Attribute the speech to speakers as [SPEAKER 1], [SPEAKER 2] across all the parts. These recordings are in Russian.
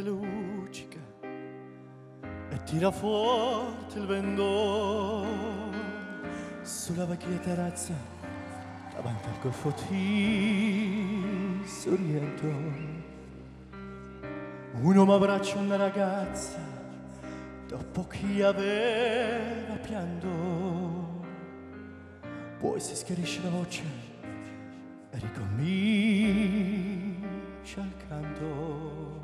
[SPEAKER 1] luccica e tira forte il vento sulla vecchia terrazza davanti al golfo ti sorriento. Un uomo abbraccia una ragazza dopo chi aveva pianto. Poi si schiarisce la voce e ricomincia il canto.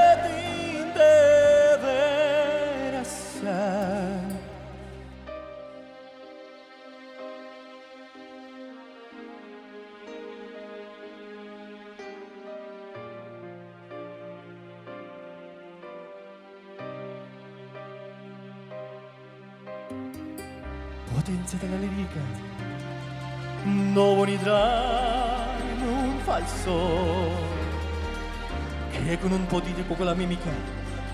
[SPEAKER 1] Potenza della lirica, non idra in un falso che con un po' di tempo con la mimica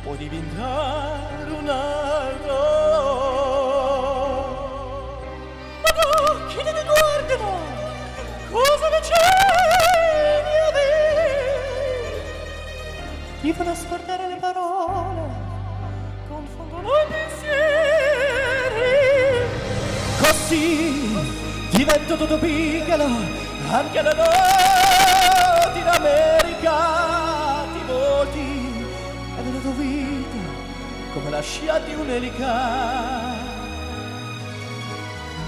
[SPEAKER 1] può diventare un altro. Ma no, chi ti guardano? Cosa ne c'è Ti fanno scordare le parole, Così divento tutto piccolo, anche la notte in America ti volti e nella tua vita come la scia di un'elica.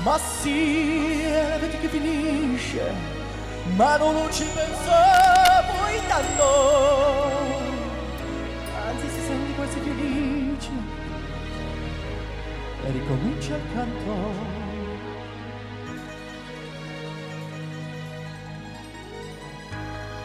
[SPEAKER 1] Ma sì, vedi che finisce, ma non ci penso poi tanto. Anzi, si senti quasi felice e ricomincia il canto.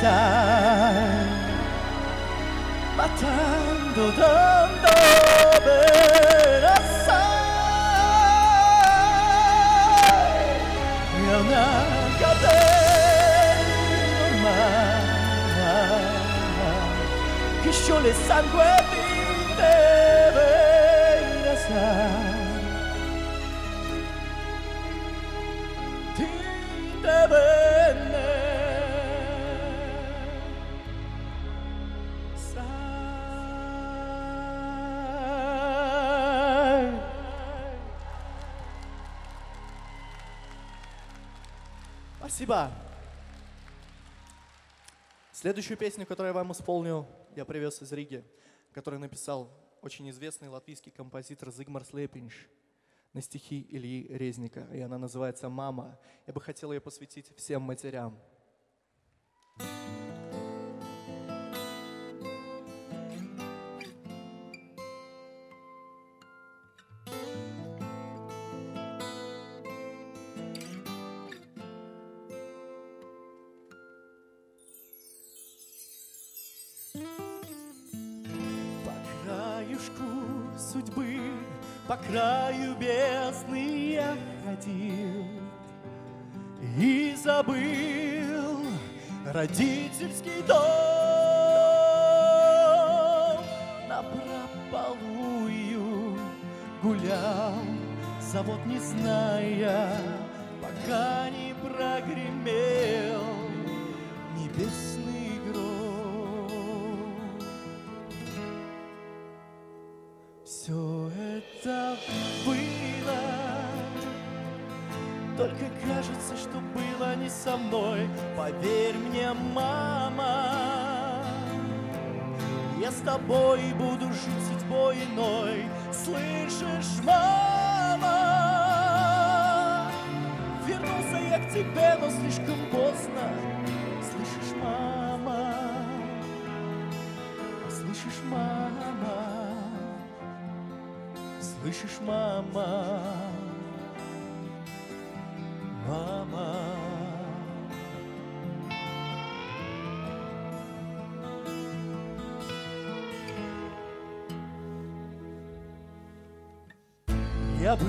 [SPEAKER 1] side tanto dando verasai meu nagade ma que che le sangue de verasai Спасибо. Следующую песню, которую я вам исполню, я привез из Риги, которую написал очень известный латвийский композитор Зигмар Слепинш на стихи Ильи Резника. И она называется «Мама». Я бы хотел ее посвятить всем матерям. Краюшку судьбы, по краю бездны я ходил И забыл родительский дом. На прополую гулял, завод не зная Пока не прогремел небесный Поверь мне, мама, Я с тобой буду жить судьбой иной Слышишь, мама? Вернулся я к тебе, но слишком поздно. Слышишь, мама? Слышишь, мама? Слышишь, мама Я был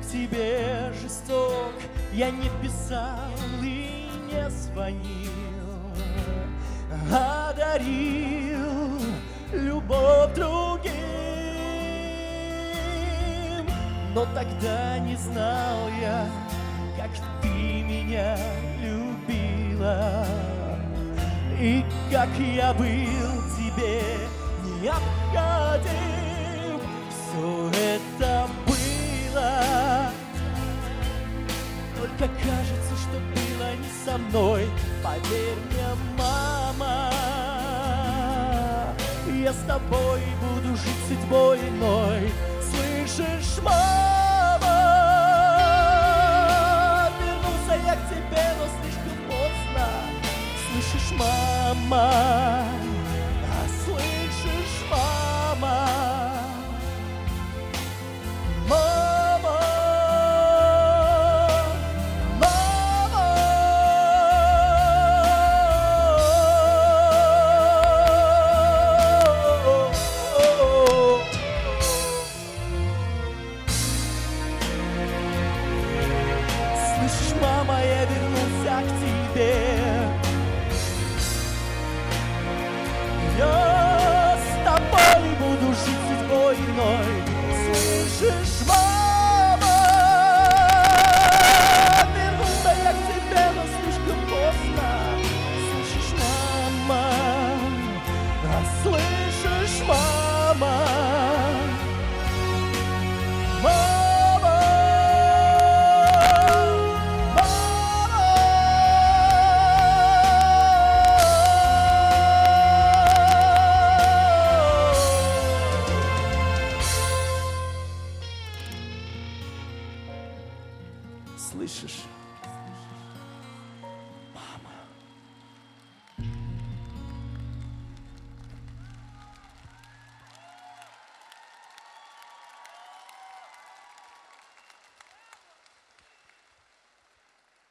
[SPEAKER 1] к тебе жесток, я не писал и не звонил, а дарил любовь другим. Но тогда не знал я, как ты меня любила, и как я был тебе необходим. Только кажется, что было не со мной. Поверь мне, мама Я с тобой буду жить судьбой иной. Слышишь, мама? Вернулся я к тебе, но слишком поздно. Слышишь, мама? А слышишь, Мама, судьбой иной. Слышишь, мама?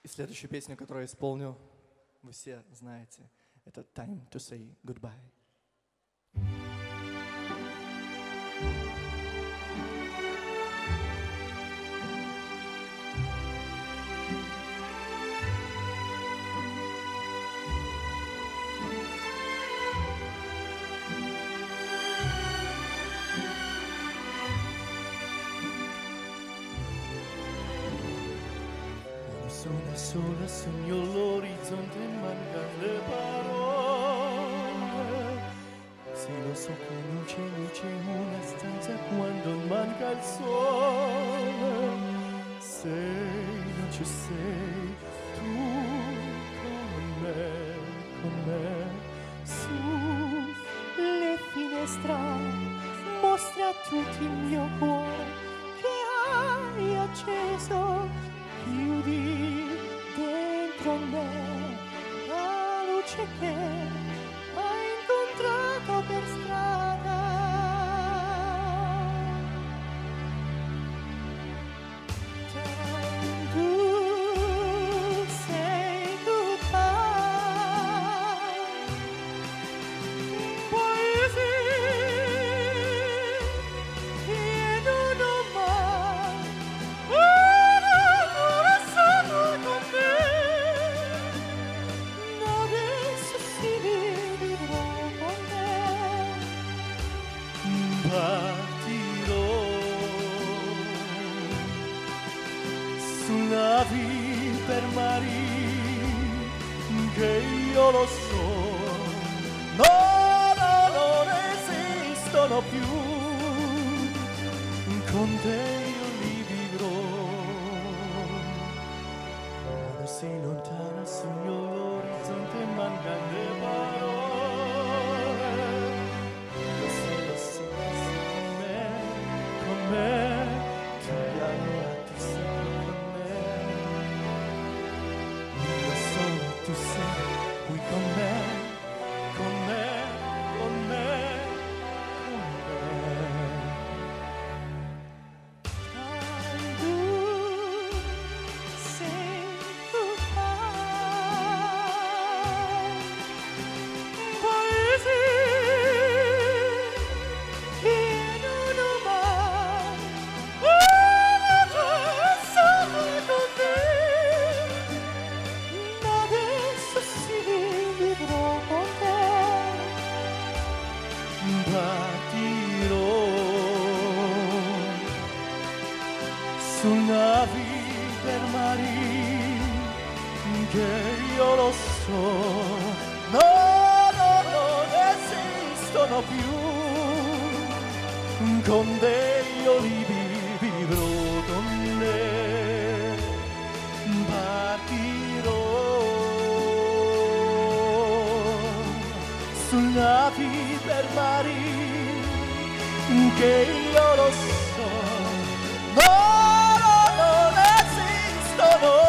[SPEAKER 1] И следующую песню, которую я исполню, вы все знаете. Это Time to Say Goodbye. Sola, sogno l'orizzonte e mancano le parole. Sì, lo so che non c'è luce in una stanza quando manca il sole. Sei, non ci sei, tu con me, con me.
[SPEAKER 2] Su le finestre mostra tutto il mio cuore che hai acceso. Chiudi chicken. che
[SPEAKER 1] io lo so loro non resistono più con te io li vivrò quando sei lontana sogno l'orizzonte manca le parole io sono sola con me con me su navi per mari che io lo so no, no, non esistono più con degli olivi vivrò con te partirò su navi per mari che io lo so no, oh. oh, oh.